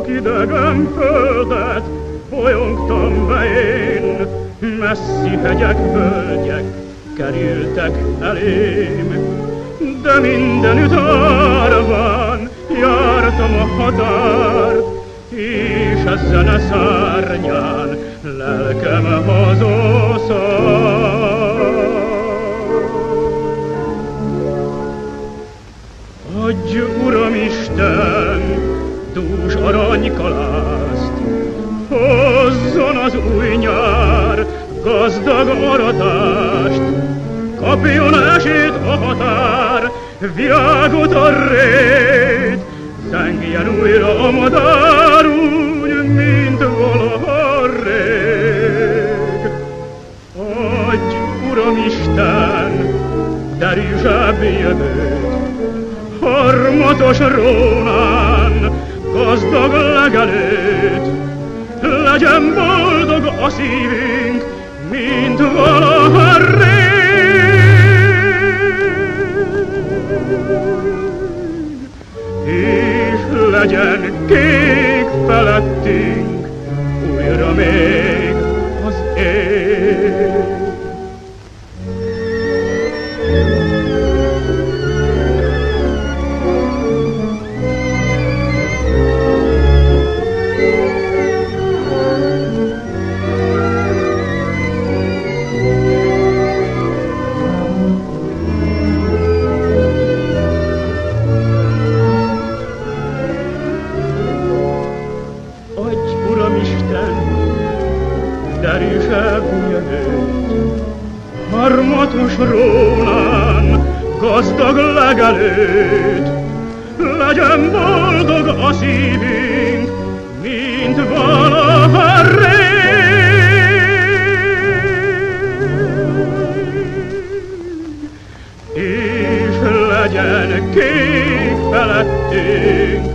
Sok idegen földet folyongtam be én, Messzi hegyek, völgyek kerültek elém, De mindenütt árván jártam a határ, És a zene szárnyán lelkem hazaszáll. Hozzon az új nyár gazdag aratást, Kapjon esét a határ, virágot a rét, Zengjen újra a madár úgy, mint valaha rég. Adj, Uram Isten, derűsebb jövőt, harmatos rónán, gazdag legelőt. Legyen boldog a szívünk, harmatos rónán, gazdag legelőt. Legyen boldog a szívünk, mint valaha És legyen kék felettünk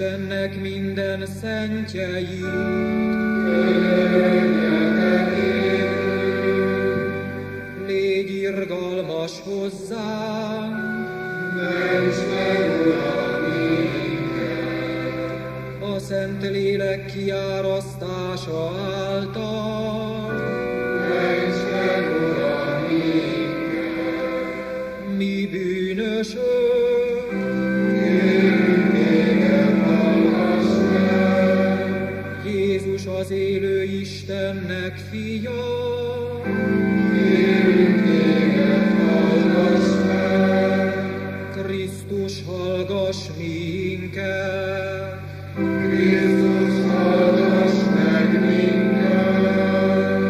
Istennek minden szentjei, Légy irgalmas hozzám, ments meg, A Szent Lélek kiárasztása által, Istennek fia, kérünk. Krisztus, hallgass minket. Krisztus, hallgass meg minket.